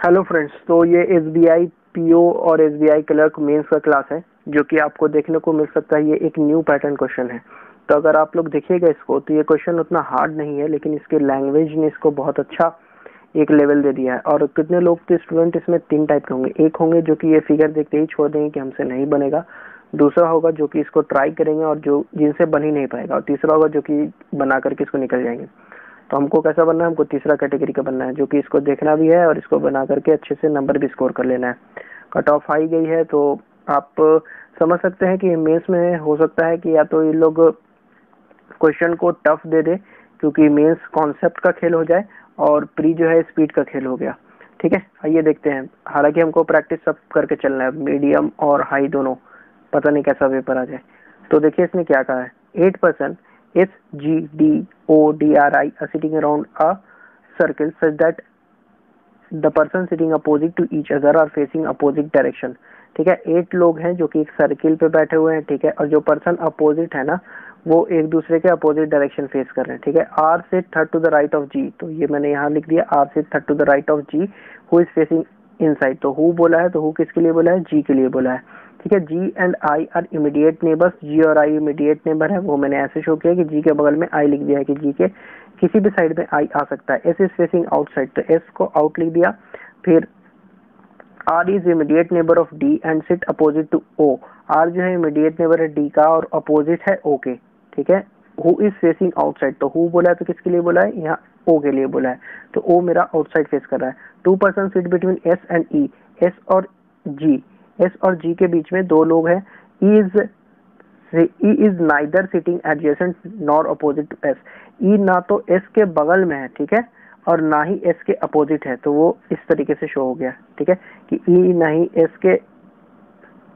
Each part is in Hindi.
हेलो फ्रेंड्स तो ये S B I P O और S B I clerk mains का क्लास है, जो कि आपको देखने को मिल सकता है, ये एक न्यू पैटर्न क्वेश्चन है। तो अगर आप लोग देखिएगा इसको तो ये क्वेश्चन उतना हार्ड नहीं है, लेकिन इसके लैंग्वेज ने इसको बहुत अच्छा एक लेवल दे दिया है। और कितने लोग तो स्टूडेंट इसमें तीन टाइप के होंगे। एक होंगे जो कि ये फिगर देखते ही छोड़ देंगे कि हमसे नहीं बनेगा। दूसरा होगा जो कि इसको ट्राई करेंगे और जो, जिनसे बन ही नहीं पाएगा। और तीसरा होगा जो कि बना करके इसको निकल जाएँगे। तो हमको कैसा बनना है? हमको तीसरा कैटेगरी का बनना है, जो कि इसको देखना भी है और इसको बना करके अच्छे से नंबर भी स्कोर कर लेना है। कट ऑफ़ आई गई है तो आप समझ सकते हैं कि मेंस में हो सकता है कि या तो ये लोग क्वेश्चन को टफ दे दे, क्योंकि मेंस कॉन्सेप्ट का खेल हो जाए और प्री जो है स्पीड का खेल हो गया। ठीक है? आइए देखते हैं। हालाँकि हमको प्रैक्टिस सब करके चलना है मीडियम और हाई दोनों। पता नहीं कैसा पेपर आ जाए। तो देखिए इसने क्या कहा है। Eight percent S G D O D R I are sitting around a circle such that the person sitting opposite to each other are facing opposite direction. ठीक है? एट लोग हैं जो कि एक सर्किल पे बैठे हुए हैं, ठीक है? और जो पर्सन अपोजिट है ना, वो एक दूसरे के अपोजिट डायरेक्शन फेस कर रहे हैं, ठीक है? आर से third to the right of G तो ये मैंने यहाँ लिख दिया आर से third to the right of G who is facing inside तो हु बोला है तो हु किसके लिए बोला है? जी के लिए बोला है। ठीक है G and I are immediate neighbours G और आई इमीडिएट नेबर है, वो मैंने ऐसे शो किया कि जी के बगल में आई लिख दिया है कि जी के किसी भी साइड में आई आ सकता है। एस इज़ फेसिंग आउटसाइड तो एस को आउट लिख दिया, फिर R is immediate neighbour of D and sit opposite to O R जो है इमीडिएट नेबर है डी का और अपोजिट है ओ के, ठीक है? हु इज़ फेसिंग आउटसाइड तो हु बोला है तो किसके लिए बोला है? यहाँ ओ के लिए बोला है। तो ओ मेरा आउटसाइड फेस कर रहा है। Two person sit between S and E S और जी एस और जी के बीच में दो लोग हैं। Is E is neither sitting adjacent nor opposite to S E ना तो एस के बगल में है, ठीक है? और ना ही एस के अपोजिट है तो वो इस तरीके से शो हो गया, ठीक है? कि ई ना ही एस के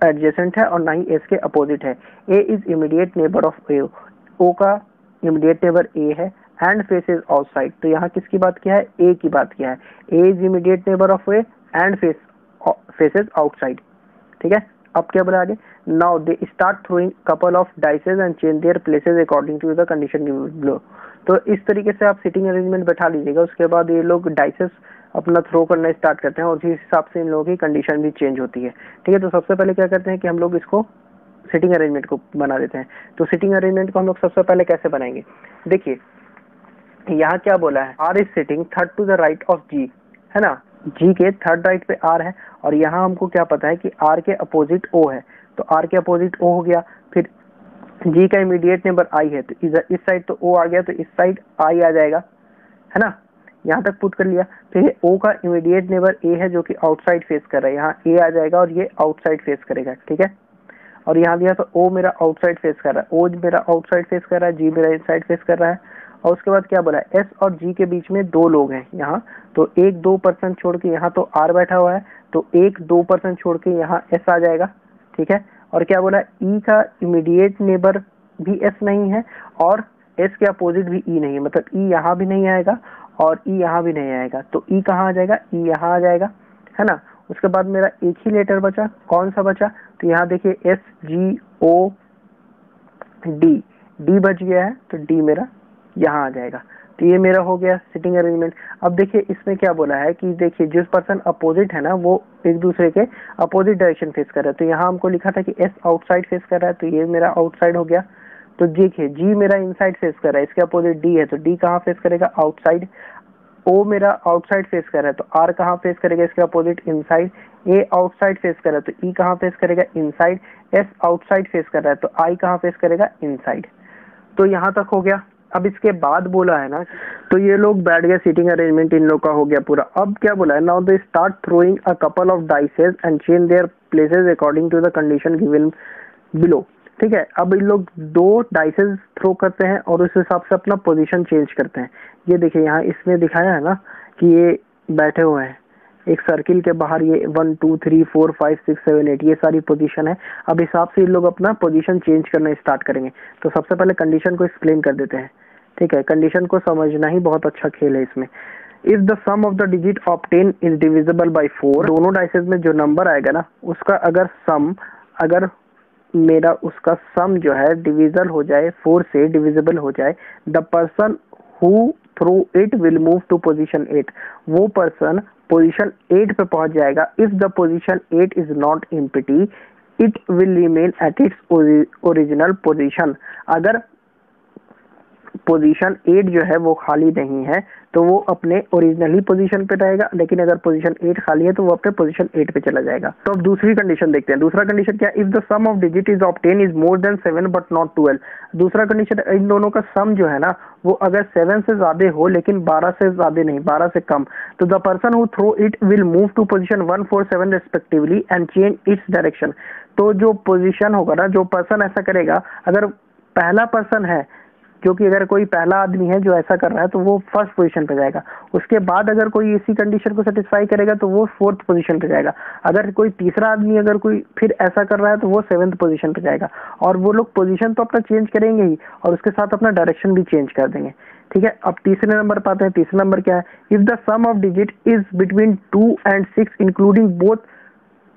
एडजेसेंट है और ना ही एस के अपोजिट है। A is immediate neighbour of A O का इमीडिएट नेबर ए है एंड फेसेस आउटसाइड तो यहाँ किसकी बात किया है? ए की बात किया है। A is immediate neighbour of A and face faces outside ठीक है? अब क्या बोला आगे? Now they start throwing couple of dices and change their places according to the condition below तो इस तरीके से आप सिटिंग अरेंजमेंट बैठा लीजिएगा। उसके बाद ये लोग डाइसेस अपना थ्रो करना स्टार्ट करते हैं और उसी हिसाब से इन लोगों की कंडीशन भी चेंज होती है। ठीक है? तो सबसे पहले क्या करते हैं कि हम लोग इसको सिटिंग अरेंजमेंट को बना देते हैं। तो सिटिंग अरेंजमेंट को हम लोग सबसे पहले कैसे बनाएँगे? देखिए, यहाँ क्या बोला है? R is sitting third to the right of G है ना? जी के थर्ड राइट पे आर है, और यहाँ हमको क्या पता है कि आर के अपोजिट ओ है। तो आर के अपोजिट ओ हो गया, फिर जी का इमीडिएट नेबर आई है तो इस साइड तो ओ आ गया तो इस साइड आई आ जाएगा, है ना? यहाँ तक पुट कर लिया। फिर ओ का इमीडिएट नेबर ए है, जो कि आउटसाइड फेस कर रहा है। यहाँ ए आ जाएगा और ये आउटसाइड फेस करेगा, ठीक है? और यहाँ दिया तो ओ मेरा आउटसाइड फेस कर रहा है। ओ मेरा आउटसाइड फेस कर रहा है जी मेरा इनसाइड फेस कर रहा है। और उसके बाद क्या बोला एस और जी के बीच में दो लोग हैं यहाँ। तो एक दो परसेंट छोड़ के यहाँ तो आर बैठा हुआ है। तो एक दो परसेंट छोड़ के यहाँ एस आ जाएगा। ठीक है? और क्या बोला ई e का इमीडिएट नेबर भी एस नहीं है और एस के अपोजिट भी ई e नहीं है। मतलब ई e यहाँ भी नहीं आएगा और ई e यहाँ भी नहीं आएगा। तो ई e कहाँ आ जाएगा? ई e यहाँ आ जाएगा। है ना? उसके बाद मेरा एक ही लेटर बचा। कौन सा बचा? तो यहाँ देखिए S G O D D बच गया है। तो डी मेरा यहाँ आ जाएगा। तो ये मेरा हो गया सिटिंग अरेंजमेंट अब देखिए, इसमें क्या बोला है कि देखिए, जिस पर्सन अपोजिट है ना, वो एक दूसरे के अपोजिट डायरेक्शन फेस कर रहा है। तो यहाँ हमको लिखा था कि एस आउटसाइड फेस कर रहा है तो ये मेरा आउटसाइड हो गया। तो देखिए जी मेरा इनसाइड फेस कर रहा है, इसके अपोजिट डी है तो डी कहाँ फेस करेगा? आउटसाइड ओ मेरा आउटसाइड फेस कर रहा है तो आर कहाँ फेस करेगा? इसके opposite inside A outside face कर रहा है तो ई e कहाँ फेस करेगा? इनसाइड एस आउटसाइड फेस कर रहा है तो आई कहाँ फेस करेगा? इनसाइड तो यहाँ तक हो गया। अब इसके बाद बोला है ना तो ये लोग बैठ गए सीटिंग अरेंजमेंट इन लोग का हो गया पूरा। अब क्या बोला है? Now they start throwing a couple of dices and change their places according to the condition given below ठीक है? अब इन लोग दो डाइसेस थ्रो करते हैं और उस हिसाब से अपना पोजीशन चेंज करते हैं। ये देखिए यहाँ इसमें दिखाया है ना कि ये बैठे हुए हैं। एक सर्किल के बाहर ये one two three four five six seven eight ये सारी पोजीशन है। अब हिसाब से इन लोग अपना पोजीशन चेंज करना स्टार्ट करेंगे। तो सबसे पहले कंडीशन को एक्सप्लेन कर देते हैं। ठीक है? कंडीशन को समझना ही बहुत अच्छा खेल है इसमें। If the sum of the digit obtain is divisible by four दोनों डाइसेस में जो नंबर आएगा ना, उसका अगर सम अगर मेरा उसका सम जो है डिविजल हो जाए फोर से डिविजिबल हो जाए the person who through it will move to position eight वो पर्सन पोजीशन एट पे पहुँच जाएगा। If the position eight is not empty it will remain at its original position अगर पोजीशन एट जो है वो खाली नहीं है तो वो अपने ओरिजिनली पोजीशन पे रहेगा, लेकिन अगर पोजीशन एट खाली है तो वो अपने पोजीशन एट पे चला जाएगा। तो अब दूसरी कंडीशन देखते हैं। दूसरा कंडीशन क्या? If the sum of digit is obtain is more than seven but not twelve दूसरा कंडीशन इन दोनों का सम जो है ना, वो अगर सेवन से ज़्यादा हो, लेकिन बारह से ज़्यादा नहीं, बारह से कम तो the person who throw it will move to position one four seven respectively and change its direction तो जो पोजिशन होगा ना, जो पर्सन ऐसा करेगा, अगर पहला पर्सन है क्योंकि अगर कोई पहला आदमी है जो ऐसा कर रहा है तो वो फ़र्स्ट पोजीशन पे जाएगा। उसके बाद अगर कोई इसी कंडीशन को सेटिस्फाई करेगा तो वो फोर्थ पोजीशन पे जाएगा। अगर कोई तीसरा आदमी अगर कोई फिर ऐसा कर रहा है तो वो सेवेंथ पोजीशन पे जाएगा। और वो लोग पोजीशन तो अपना चेंज करेंगे ही, और उसके साथ अपना डायरेक्शन भी चेंज कर देंगे। ठीक है? अब तीसरे नंबर पर आते हैं। तीसरा नंबर क्या है? If the sum of digit is between two and six including both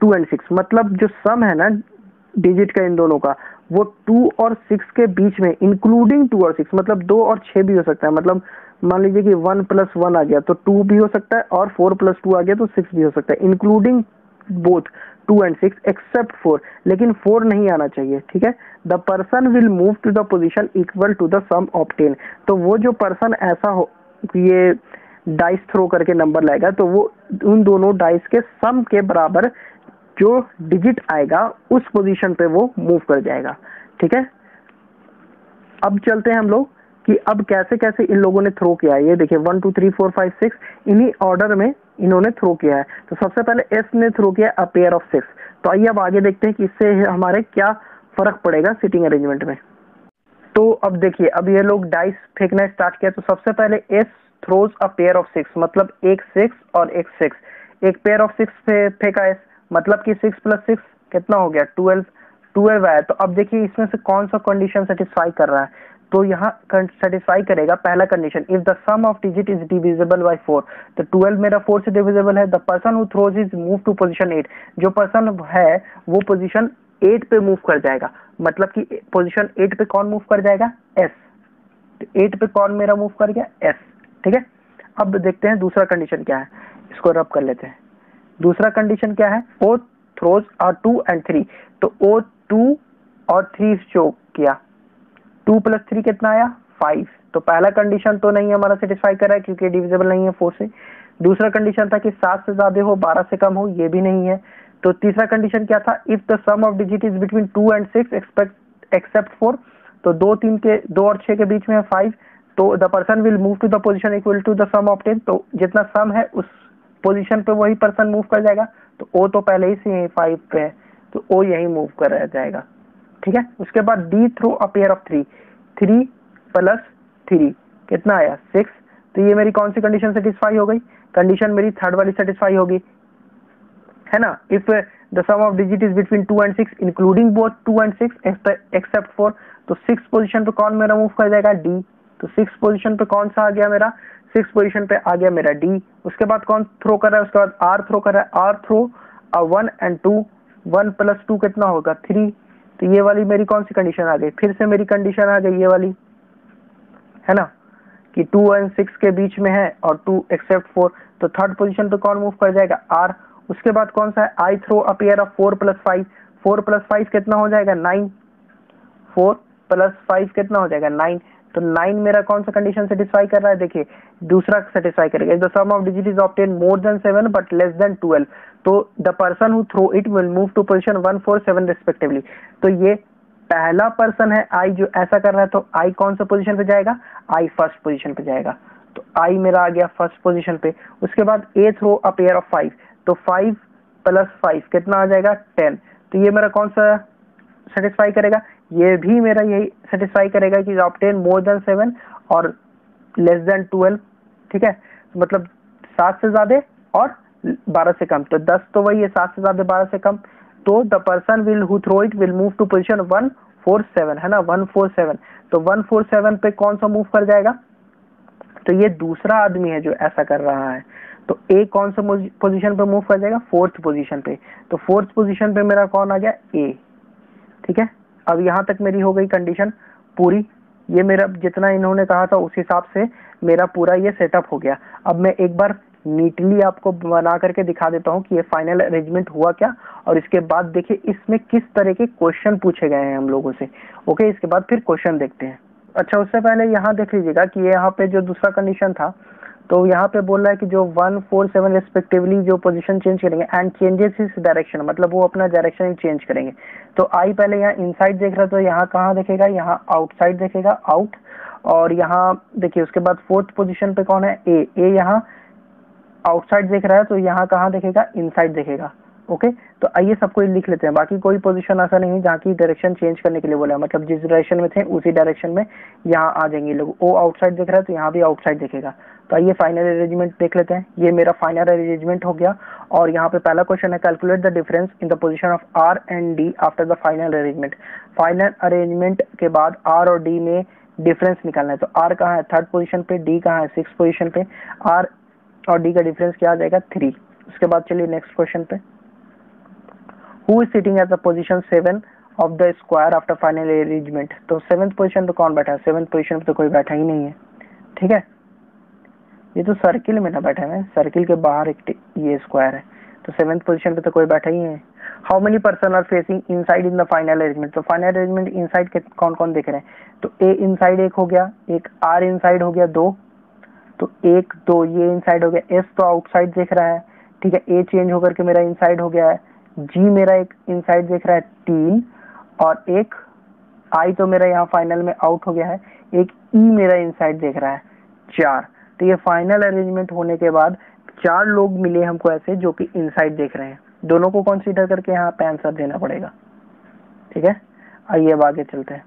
two and six मतलब जो सम है ना डिजिट का इन दोनों का वो टू और सिक्स के बीच में इंक्लूडिंग टू और सिक्स मतलब दो और छह भी हो सकता है। मतलब मान लीजिए कि वन प्लस वन आ गया तो टू भी हो सकता है और फोर प्लस टू आ गया तो सिक्स भी हो सकता है including both two and six except four लेकिन फोर नहीं आना चाहिए, ठीक है? The person will move to the position equal to the sum of ten तो वो जो पर्सन ऐसा हो, ये डाइस थ्रो करके नंबर लाएगा तो वो उन दोनों डाइस के सम के बराबर जो डिजिट आएगा, उस पोजीशन पे वो मूव कर जाएगा। ठीक है? अब चलते हैं हम लोग कि अब कैसे कैसे इन लोगों ने थ्रो किया है। ये देखिए one two three four five six इन्हीं ऑर्डर में इन्होंने थ्रो किया है। तो सबसे पहले एस ने थ्रो किया अ पेयर ऑफ़ सिक्स तो आइए अब आगे देखते हैं कि इससे हमारे क्या फ़र्क पड़ेगा सिटिंग अरेंजमेंट में। तो अब देखिए, अब ये लोग डाइस फेंकना स्टार्ट किया। तो सबसे पहले S throws a pair of six मतलब एक सिक्स और एक सिक्स एक पेयर ऑफ़ सिक्स फेंका एस मतलब कि सिक्स प्लस सिक्स कितना हो गया? ट्वेल्व ट्वेल्व आया। तो अब देखिए, इसमें से कौन सा कंडीशन सेटिस्फाई कर रहा है? तो यहाँ सेटिस्फाई करेगा पहला condition if the sum of digit is divisible by four तो ट्वेल्व मेरा फोर से डिविजिबल है। The person who throws is move to position eight जो पर्सन है, वो पोजीशन एट पे मूव कर जाएगा। मतलब कि पोजीशन एट पे कौन मूव कर जाएगा? एस एट पे कौन मेरा मूव कर गया? एस ठीक है? अब देखते हैं दूसरा कंडीशन क्या है। इसको रब कर लेते हैं। दूसरा कंडीशन क्या है? O throws are two and three तो ओ टू और थ्री शो किया। टू प्लस थ्री कितना आया? फाइव तो पहला कंडीशन तो नहीं हमारा सेटिस्फाई कर है क्योंकि डिविजिबल नहीं है फोर से। दूसरा कंडीशन था कि सात से ज़्यादा हो, बारह से कम हो, ये भी नहीं है। तो तीसरा कंडीशन क्या था? If the sum of digit is between two and six expect except four तो दो, तीन के, दो और छह के बीच में फाइव तो the person will move to the position equal to the sum of ten तो जितना सम है, उस पोजीशन पे वही पर्सन मूव कर जाएगा तो ओ तो पहले ही से फाइव पे है तो ओ यही मूव कर रह जाएगा। ठीक है? उसके बाद D throw a pair of three three plus three कितना आया? सिक्स तो ये मेरी कौन सी कंडीशन सेटिस्फाई हो गई? कंडीशन मेरी थर्ड वाली सेटिस्फाई होगी। है ना? If the sum of digit is between two and six including both two and six except four तो सिक्स पोजिशन पे कौन मेरा मूव कर जाएगा? डी तो सिक्स पोजिशन पे कौन सा आ गया मेरा? सिक्स पोजिशन पे आ गया मेरा डी उसके बाद कौन थ्रो कर रहा है? उसके बाद आर थ्रो कर रहा है। R throw one and two one plus two कितना होगा? थ्री तो ये वाली मेरी कौन सी कंडीशन आ गई? फिर से मेरी कंडीशन आ गई ये वाली। है ना? कि टू एंड सिक्स के बीच में है और टू एक्सेप्ट फोर तो थर्ड पोजिशन पे कौन मूव कर जाएगा? आर उसके बाद कौन सा है? I throw a pair of four plus five four plus five कितना हो जाएगा? नाइन फोर प्लस फाइव कितना हो जाएगा? नाइन तो नाइन मेरा कौन सा कंडीशन सेटिस्फाई कर रहा है? देखिए, दूसरा सेटिस्फाई करेगा। If the sum of digit is obtain more than seven but less than twelve तो the person who throw it will move to position one four seven respectively तो ये पहला पर्सन है आई जो ऐसा कर रहा है तो आई कौन सा पोजिशन पे जाएगा? आई फ़र्स्ट पोजिशन पे जाएगा। तो आई मेरा आ गया फ़र्स्ट पोजिशन पे। उसके बाद A throw a pair of five तो फाइव प्लस फाइव कितना आ जाएगा? टेन तो ये मेरा कौन सा सेटिस्फाई करेगा? ये भी मेरा यही सेटिस्फाई करेगा कि ऑप्टेन मोर देन सेवन और लेस देन ट्वेल्व ठीक है? मतलब सात से ज़्यादा और बारह से कम। तो दस तो वही है, सात से ज़्यादा, बारह से कम। तो the person will who throw it will move to position one four seven है ना? वन फोर सेवन तो वन फोर सेवन पे कौन सा मूव कर जाएगा? तो ये दूसरा आदमी है जो ऐसा कर रहा है। तो ए कौन सा पोजीशन पे मूव कर जाएगा? फोर्थ पोजीशन पे। तो फोर्थ पोजीशन पे मेरा कौन आ गया? ए ठीक है? अब यहाँ तक मेरी हो गई कंडीशन पूरी। ये मेरा, जितना इन्होंने कहा था, उस हिसाब से मेरा पूरा ये सेटअप हो गया। अब मैं एक बार नीटली आपको बना करके दिखा देता हूँ कि ये फाइनल अरेंजमेंट हुआ क्या, और इसके बाद देखिए, इसमें किस तरह के क्वेश्चन पूछे गए हैं हम लोगों से। ओके इसके बाद फिर क्वेश्चन देखते हैं। अच्छा उससे पहले यहाँ देख लीजिएगा कि यहाँ पे जो दूसरा कंडीशन था तो यहाँ पे बोल रहा है कि जो वन फोर सेवन रेस्पेक्टिवली जो पोजिशन चेंज करेंगे एंड चेंजेस इस डायरेक्शन मतलब वो अपना डायरेक्शन चेंज करेंगे। तो आई पहले यहाँ इनसाइड देख रहा तो यहाँ कहाँ देखेगा? यहाँ आउटसाइड देखेगा आउट और यहाँ देखिए उसके बाद फोर्थ पोजिशन पे कौन है? ए ए यहाँ आउटसाइड देख रहा है तो यहाँ कहाँ देखेगा? इनसाइड देखेगा। ओके तो आइए सबको लिख लेते हैं। बाकी कोई पोजीशन ऐसा नहीं है जहाँ की डायरेक्शन चेंज करने के लिए बोला है। मतलब जिस डायरेक्शन में थे, उसी डायरेक्शन में यहाँ आ जाएँगे लोग। ओ आउटसाइड देख रहा है तो यहाँ भी आउटसाइड देखेगा। तो आइए फाइनल अरेंजमेंट देख लेते हैं। ये मेरा फाइनल अरेंजमेंट हो गया। और यहाँ पे पहला क्वेश्चन है calculate the difference in the position of R and D after the final arrangement final arrangement के बाद आर और डी में डिफरेंस निकालना है। तो आर कहाँ है? थर्ड पोजिशन पे डी कहाँ है? सिक्स पोजिशन पे। आर और डी का डिफरेंस क्या आ जाएगा? थ्री उसके बाद चलिए नेक्स्ट क्वेश्चन पे। Who is sitting at the position seven of the square after final arrangement तो सेवंथ पोजिशन पे कौन बैठा है? सेवंथ पोजिशन पे तो कोई बैठा ही नहीं है। ठीक है? ये तो सर्किल में ना बैठा है। सर्किल के बाहर एक ये स्क्वायर है। तो सेवंथ पोजिशन पे तो कोई बैठा ही है। How many person are facing inside in the final arrangement तो फाइनल अरेंजमेंट इनसाइड के कौन कौन देख रहे हैं? तो ए इनसाइड एक हो गया, एक आर इनसाइड हो गया, दो। तो एक, दो, ये इनसाइड हो गया। एस तो आउटसाइड देख रहा है। ठीक है? ए चेंज होकर के मेरा इनसाइड हो गया है। जी मेरा एक इनसाइड देख रहा है तीन और एक आई तो मेरा यहाँ फाइनल में आउट हो गया है। एक ई e मेरा इनसाइड देख रहा है चार। तो ये फाइनल अरेंजमेंट होने के बाद चार लोग मिले हमको ऐसे जो कि इनसाइड देख रहे हैं। दोनों को कंसीडर करके यहाँ पे आंसर देना पड़ेगा। ठीक है? आइए अब आगे चलते हैं।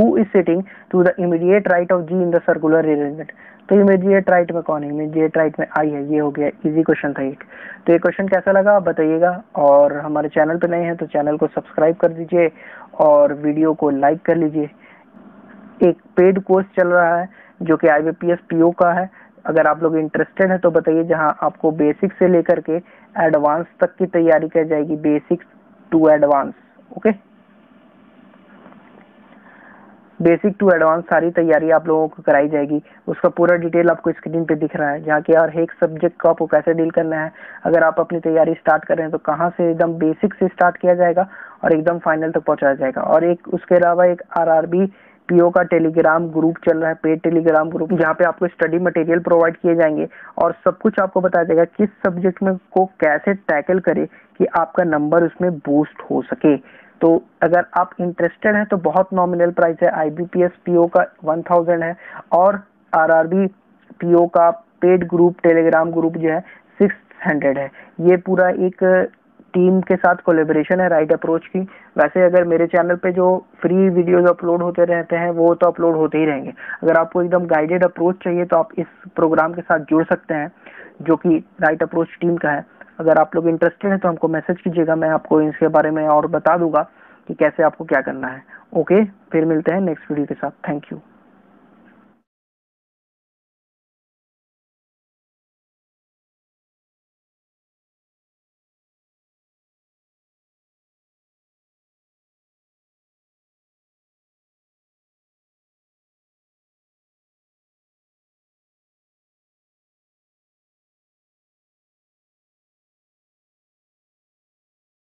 Who is sitting to the immediate right of G in the circular arrangement तो इमीडिएट राइट में कौन है? इमीडिएट राइट में आई है, ये हो गया इजी क्वेश्चन था एक। तो ये क्वेश्चन कैसा लगा? आप बताइएगा। और हमारे चैनल पे नए हैं तो चैनल को सब्सक्राइब कर दीजिए और वीडियो को लाइक कर लीजिए। एक पेड कोर्स चल रहा है, जो कि आई बी का है। अगर आप लोग इंटरेस्टेड है तो बताइए, जहाँ आपको बेसिक से लेकर के एडवांस तक की तैयारी कर जाएगी। Basic to advance okay basic to advance सारी तैयारी आप लोगों को कराई जाएगी। उसका पूरा डिटेल आपको स्क्रीन पे दिख रहा है, जहाँ की हर एक सब्जेक्ट को आपको कैसे डील करना है। अगर आप अपनी तैयारी स्टार्ट कर रहे हैं तो कहाँ से एकदम बेसिक से स्टार्ट किया जाएगा और एकदम फाइनल तक पहुँचाया जाएगा। और एक उसके अलावा एक आर पीओ का टेलीग्राम ग्रुप चल रहा है पेड टेलीग्राम ग्रुप जहाँ पे आपको स्टडी मटेरियल प्रोवाइड किए जाएँगे और सब कुछ आपको बताया जाएगा किस सब्जेक्ट में को कैसे टैकल करे कि आपका नंबर उसमें बूस्ट हो सके। तो अगर आप इंटरेस्टेड हैं तो बहुत नॉमिनल प्राइस है। I B P S P O का वन थाउज़ेंड है और R R B P O का पेड ग्रुप टेलीग्राम ग्रुप जो है सिक्स हंड्रेड है। ये पूरा एक टीम के साथ कोलेबोरेशन है राइट अप्रोच की। वैसे अगर मेरे चैनल पे जो फ्री वीडियोस अपलोड होते रहते हैं, वो तो अपलोड होते ही रहेंगे। अगर आपको एकदम गाइडेड अप्रोच चाहिए तो आप इस प्रोग्राम के साथ जुड़ सकते हैं, जो कि राइट अप्रोच टीम का है। अगर आप लोग इंटरेस्टेड हैं तो हमको मैसेज कीजिएगा, मैं आपको इसके बारे में और बता दूँगा कि कैसे आपको क्या करना है। ओके फिर मिलते हैं नेक्स्ट वीडियो के साथ। Thank you